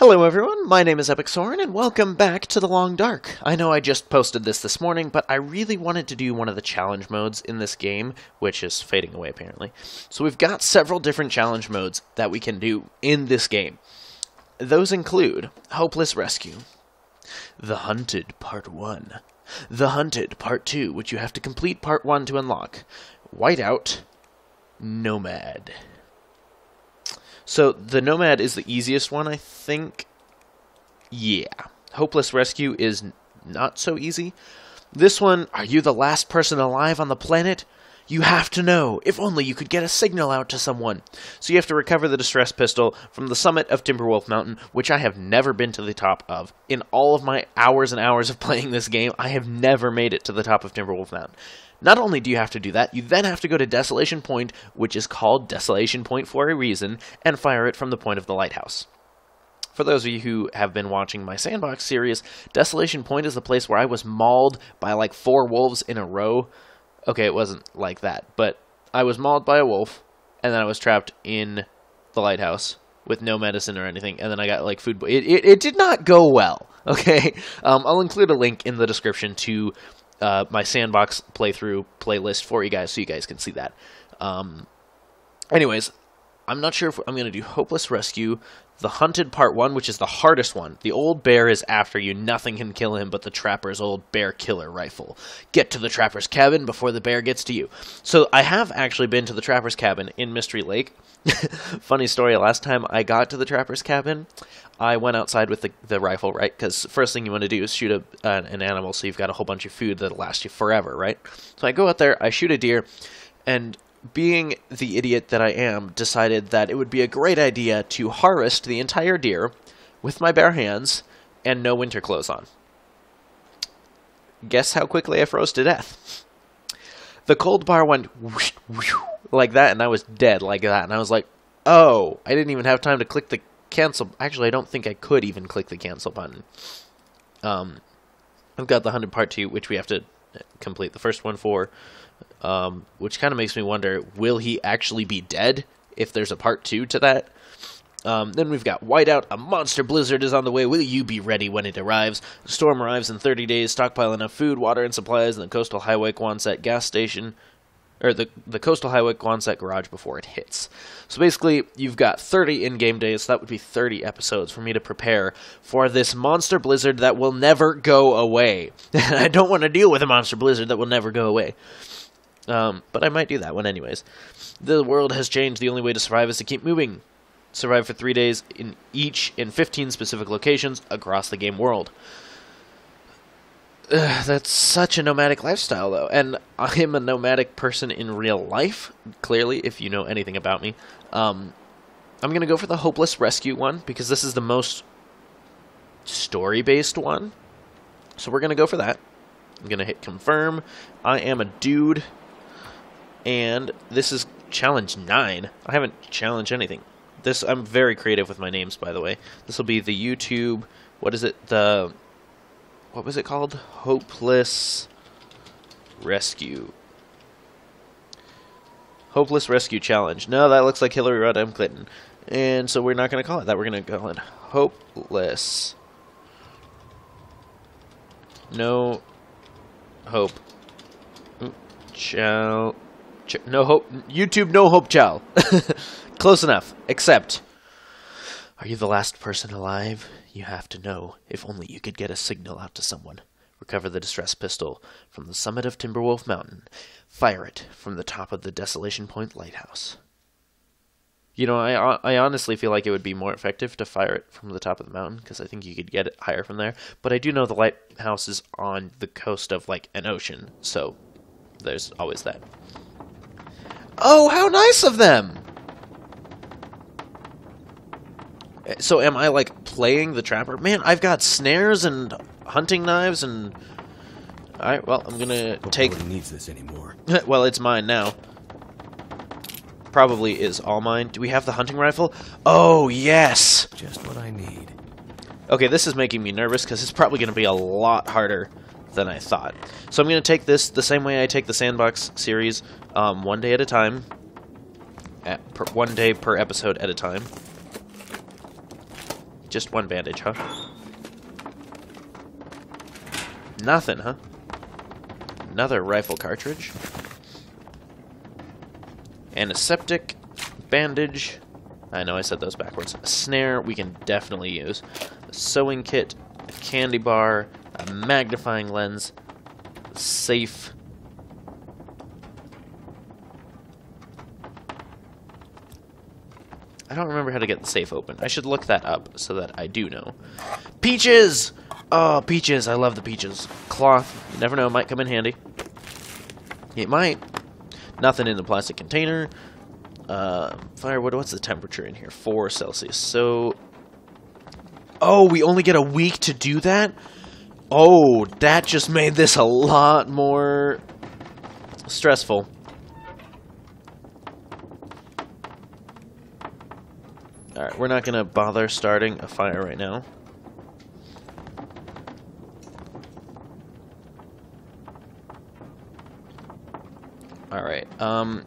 Hello everyone, my name is Epic Soren, and welcome back to The Long Dark. I know I just posted this this morning, but I really wanted to do one of the challenge modes in this game, which is fading away apparently. So we've got several different challenge modes that we can do in this game. Those include Hopeless Rescue, The Hunted Part 1, The Hunted Part 2, which you have to complete Part 1 to unlock, Whiteout, Nomad. So the Nomad is the easiest one, I think. Yeah. Hopeless Rescue is not so easy. This one, are you the last person alive on the planet? You have to know. If only you could get a signal out to someone. So you have to recover the distress pistol from the summit of Timberwolf Mountain, which I have never been to the top of. In all of my hours and hours of playing this game, I have never made it to the top of Timberwolf Mountain. Not only do you have to do that, you then have to go to Desolation Point, which is called Desolation Point for a reason, and fire it from the point of the lighthouse. For those of you who have been watching my Sandbox series, Desolation Point is the place where I was mauled by like four wolves in a row. Okay, it wasn't like that, but I was mauled by a wolf, and then I was trapped in the lighthouse with no medicine or anything, and then I got like food. It, it, it did not go well, okay? Um, I'll include a link in the description to uh, my sandbox playthrough playlist for you guys so you guys can see that. Um, anyways, I'm not sure if I'm going to do Hopeless Rescue, the Hunted Part 1, which is the hardest one. The old bear is after you. Nothing can kill him but the trapper's old bear killer rifle. Get to the trapper's cabin before the bear gets to you. So I have actually been to the trapper's cabin in Mystery Lake. Funny story, last time I got to the trapper's cabin, I went outside with the, the rifle, right? Because first thing you want to do is shoot a, an animal so you've got a whole bunch of food that'll last you forever, right? So I go out there, I shoot a deer, and being the idiot that I am, decided that it would be a great idea to harvest the entire deer with my bare hands and no winter clothes on. Guess how quickly I froze to death? The cold bar went whoosh, whoosh, like that, and I was dead like that. And I was like, oh, I didn't even have time to click the cancel. Actually, I don't think I could even click the cancel button. Um, I've got the Hunted part 2, which we have to complete the first one for, um, which kind of makes me wonder will he actually be dead if there's a part 2 to that? Um, then we've got Whiteout. A monster blizzard is on the way. Will you be ready when it arrives? The storm arrives in 30 days. Stockpile enough food, water, and supplies in the Coastal Highway Quonset gas station or the the Coastal Highway Quonset garage before it hits. So basically, you've got 30 in-game days. So that would be 30 episodes for me to prepare for this monster blizzard that will never go away. I don't want to deal with a monster blizzard that will never go away. Um, but I might do that one anyways. The world has changed. The only way to survive is to keep moving. Survive for three days in each in 15 specific locations across the game world. Ugh, that's such a nomadic lifestyle, though. And I am a nomadic person in real life, clearly, if you know anything about me. Um, I'm going to go for the Hopeless Rescue one, because this is the most story based one. So we're going to go for that. I'm going to hit confirm. I am a dude. And this is challenge 9. I haven't challenged anything. This I'm very creative with my names, by the way. This will be the YouTube. What is it? The what was it called? Hopeless Rescue. Hopeless Rescue Challenge. No, that looks like Hillary Rodham Clinton. And so we're not going to call it that. We're going to call it Hopeless. No hope. Chow. No hope. YouTube no hope chow. Close enough. Except. Are you the last person alive? You have to know. If only you could get a signal out to someone. Recover the distress pistol from the summit of Timberwolf Mountain. Fire it from the top of the Desolation Point lighthouse. You know, I I honestly feel like it would be more effective to fire it from the top of the mountain because I think you could get it higher from there. But I do know the lighthouse is on the coast of like an ocean, so there's always that. Oh, how nice of them! Eh, so am I like playing the trapper? Man, I've got snares and hunting knives and. All right, well, I'm gonna take. Nobody needs this anymore. well, it's mine now. Probably is all mine. Do we have the hunting rifle? Oh yes. Just what I need. Okay, this is making me nervous because it's probably going to be a lot harder than I thought. So I'm going to take this the same way I take the Sandbox series, um, one day at a time, at per, one day per episode at a time. Just one bandage, huh? Nothing, huh? Another rifle cartridge. Antiseptic. Bandage. I know I said those backwards. A snare we can definitely use. A sewing kit. A candy bar. Magnifying lens. Safe. I don't remember how to get the safe open. I should look that up so that I do know. Peaches! Oh, peaches. I love the peaches. Cloth. You never know. Might come in handy. It might. Nothing in the plastic container. Uh, firewood. What's the temperature in here? 4 Celsius. So... Oh, we only get a week to do that? Oh, that just made this a lot more stressful. Alright, we're not going to bother starting a fire right now. Alright, um...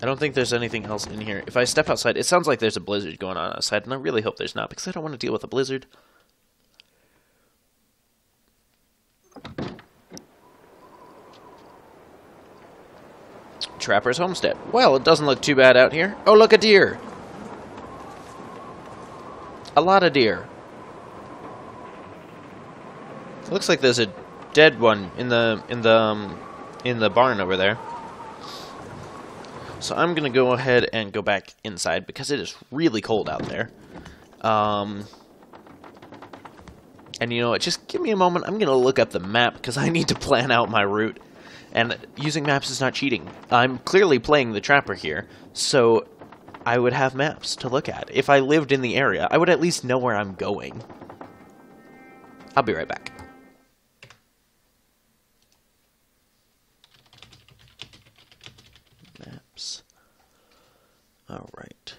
I don't think there's anything else in here. If I step outside, it sounds like there's a blizzard going on outside, and I really hope there's not, because I don't want to deal with a blizzard. Trapper's Homestead. Well, it doesn't look too bad out here. Oh, look, a deer! A lot of deer. Looks like there's a dead one in the in the um, in the barn over there. So I'm gonna go ahead and go back inside because it is really cold out there. Um, and you know what? Just give me a moment. I'm gonna look up the map because I need to plan out my route. And using maps is not cheating. I'm clearly playing the trapper here, so I would have maps to look at. If I lived in the area, I would at least know where I'm going. I'll be right back. Maps. All right.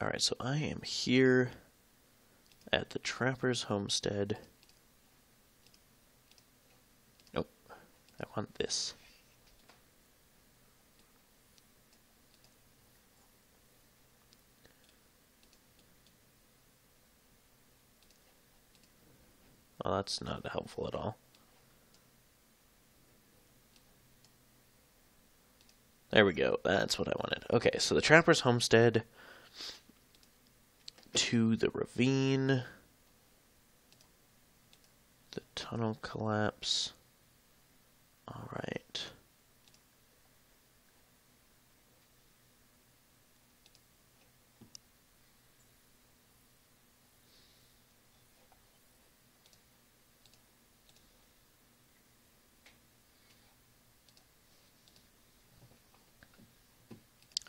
Alright, so I am here at the Trapper's Homestead. Nope. I want this. Well, that's not helpful at all. There we go. That's what I wanted. Okay, so the Trapper's Homestead to the ravine. The tunnel collapse. All right.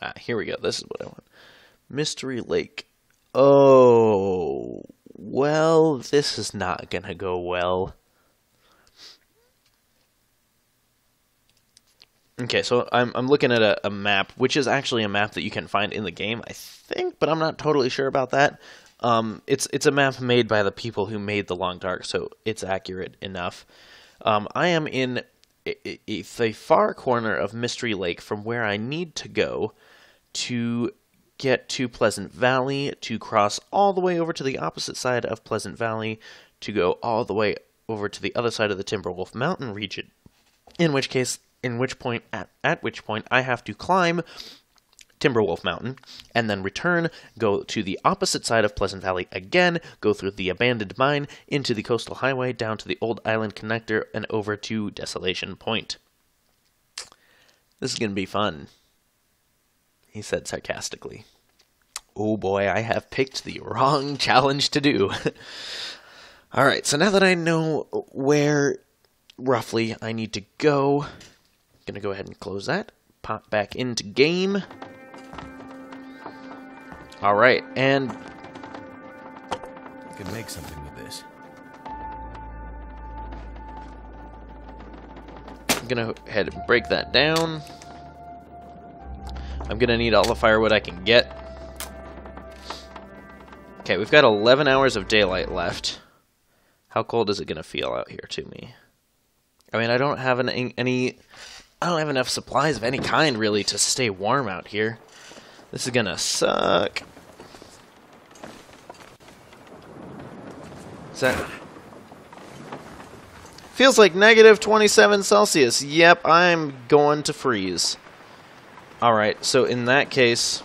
Ah, here we go. This is what I want. Mystery Lake. Oh, well, this is not gonna go well. Okay, so I'm I'm looking at a, a, map, which is actually a map that you can find in the game, I think, but I'm not totally sure about that. Um, it's it's a map made by the people who made the Long Dark, so it's accurate enough. Um, I am in a, a, the far corner of Mystery Lake from where I need to go to get to Pleasant Valley, to cross all the way over to the opposite side of Pleasant Valley, to go all the way over to the other side of the Timberwolf Mountain region. In which case, in which point, at, at which point, I have to climb Timberwolf Mountain, and then return, go to the opposite side of Pleasant Valley again, go through the abandoned mine, into the coastal highway, down to the Old Island Connector, and over to Desolation Point. This is going to be fun he said sarcastically. Oh boy, I have picked the wrong challenge to do. Alright, so now that I know where roughly I need to go, I'm gonna go ahead and close that. Pop back into game. Alright, and I could make something with this. I'm gonna go ahead and break that down. I'm gonna need all the firewood I can get. Okay, we've got 11 hours of daylight left. How cold is it gonna feel out here to me? I mean, I don't have an, any... I don't have enough supplies of any kind, really, to stay warm out here. This is gonna suck. Is that... Feels like negative 27 Celsius. Yep, I'm going to freeze. Alright, so in that case...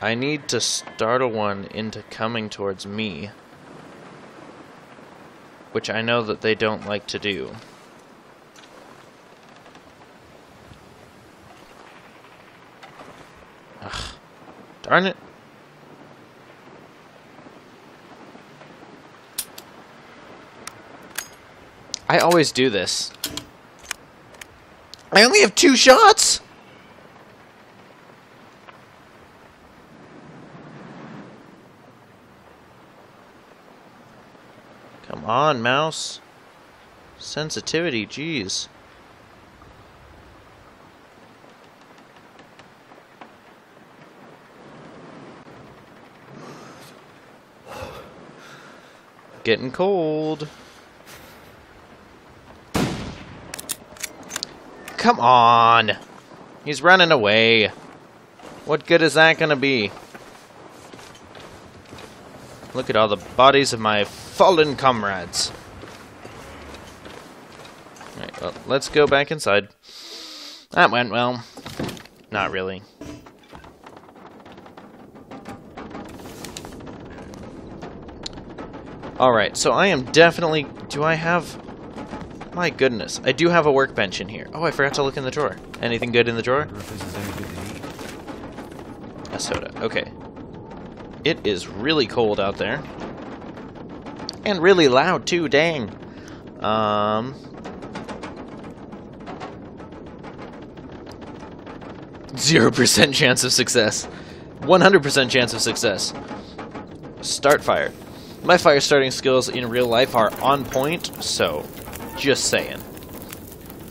I need to startle one into coming towards me. Which I know that they don't like to do. Ugh. Darn it. I always do this. I only have two shots! Come on, mouse. Sensitivity, jeez. Getting cold. Come on! He's running away. What good is that gonna be? Look at all the bodies of my fallen comrades. Alright, well, let's go back inside. That went well. Not really. Alright, so I am definitely... Do I have... My goodness. I do have a workbench in here. Oh, I forgot to look in the drawer. Anything good in the drawer? A soda. Okay. It is really cold out there. And really loud, too. Dang. Um... Zero percent chance of success. 100% chance of success. Start fire. My fire starting skills in real life are on point, so just saying.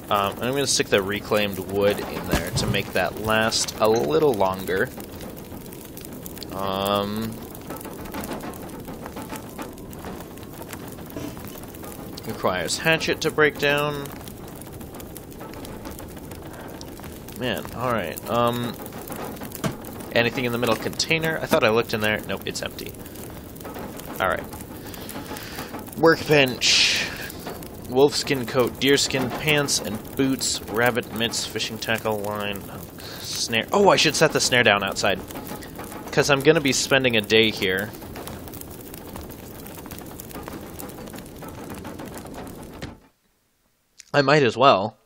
Um, I'm going to stick the reclaimed wood in there to make that last a little longer. Um, requires hatchet to break down. Man, alright. Um, anything in the middle container? I thought I looked in there. Nope, it's empty. Alright. Workbench. Wolfskin coat, deerskin pants and boots, rabbit mitts, fishing tackle, line, uh, snare. Oh, I should set the snare down outside. Because I'm going to be spending a day here. I might as well.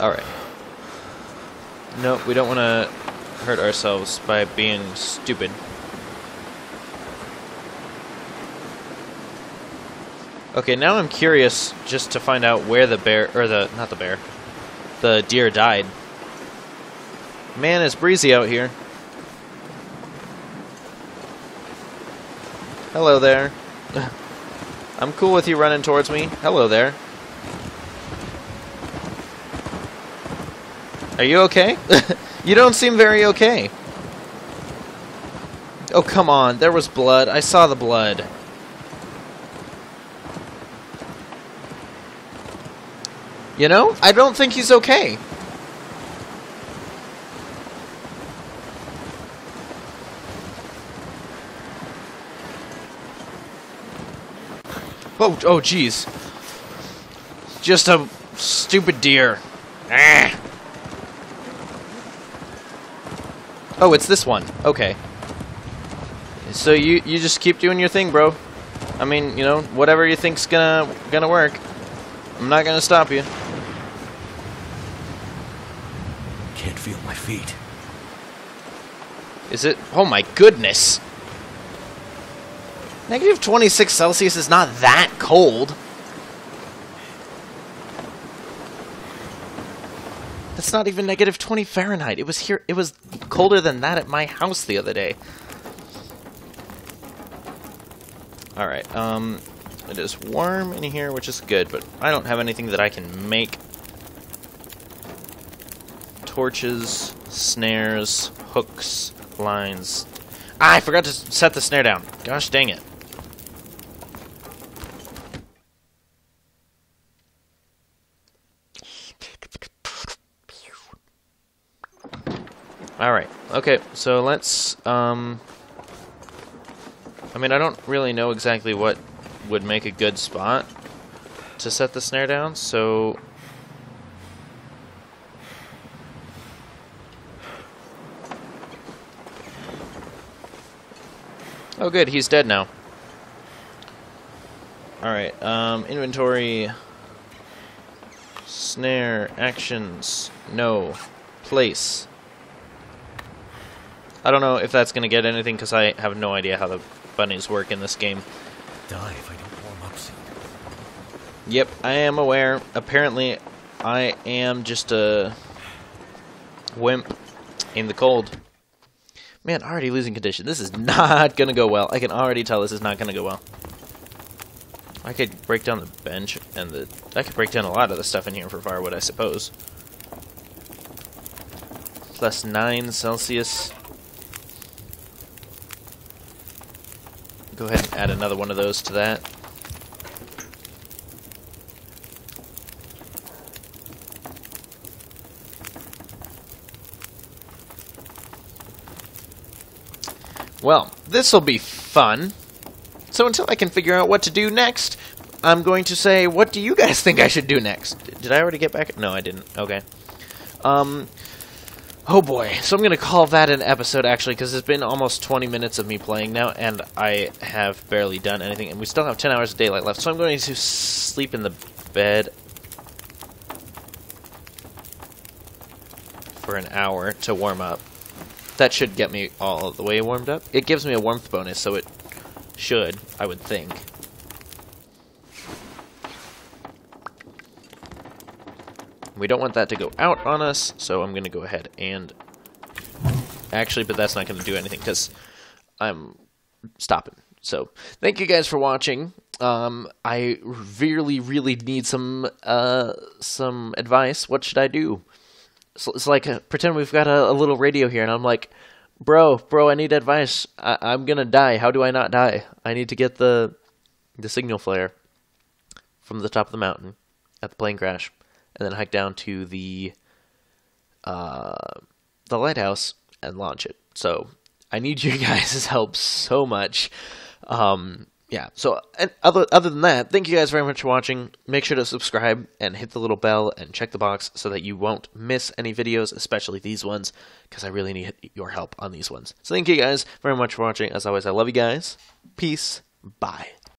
Alright. No, we don't want to hurt ourselves by being stupid. Okay, now I'm curious just to find out where the bear, or the, not the bear, the deer died. Man, it's breezy out here. Hello there. I'm cool with you running towards me. Hello there. Are you okay? you don't seem very okay. Oh, come on. There was blood. I saw the blood. You know? I don't think he's okay. Oh, oh, jeez. Just a stupid deer. Ah. Oh, it's this one. Okay. So you you just keep doing your thing, bro. I mean, you know, whatever you think's gonna gonna work. I'm not gonna stop you. Can't feel my feet. Is it? Oh my goodness. Negative 26 Celsius is not that cold. That's not even negative 20 Fahrenheit. It was here. It was colder than that at my house the other day. All right. Um, it is warm in here, which is good, but I don't have anything that I can make. Torches, snares, hooks, lines. Ah, I forgot to set the snare down. Gosh dang it. Alright, okay, so let's, um... I mean, I don't really know exactly what would make a good spot to set the snare down, so... Oh good, he's dead now. Alright, um, inventory... Snare, actions, no, place. I don't know if that's going to get anything because I have no idea how the bunnies work in this game. Die if I don't warm up soon. Yep, I am aware. Apparently, I am just a wimp in the cold. Man, already losing condition. This is not going to go well. I can already tell this is not going to go well. I could break down the bench and the... I could break down a lot of the stuff in here for firewood, I suppose. Plus 9 Celsius. Go ahead and add another one of those to that. Well, this'll be fun. So until I can figure out what to do next, I'm going to say, what do you guys think I should do next? Did I already get back? No, I didn't. Okay. Um, oh boy. So I'm going to call that an episode, actually, because it's been almost 20 minutes of me playing now, and I have barely done anything, and we still have 10 hours of daylight left, so I'm going to sleep in the bed for an hour to warm up. That should get me all the way warmed up. It gives me a warmth bonus, so it should, I would think. We don't want that to go out on us, so I'm going to go ahead and... Actually, but that's not going to do anything, because I'm stopping. So, thank you guys for watching. Um, I really, really need some, uh, some advice. What should I do? So it's like, uh, pretend we've got a, a little radio here, and I'm like, bro, bro, I need advice. I, I'm gonna die. How do I not die? I need to get the the signal flare from the top of the mountain at the plane crash, and then hike down to the uh, the lighthouse and launch it. So I need you guys' help so much. Um, yeah. So and other other than that, thank you guys very much for watching. Make sure to subscribe and hit the little bell and check the box so that you won't miss any videos, especially these ones, because I really need your help on these ones. So thank you guys very much for watching. As always, I love you guys. Peace. Bye.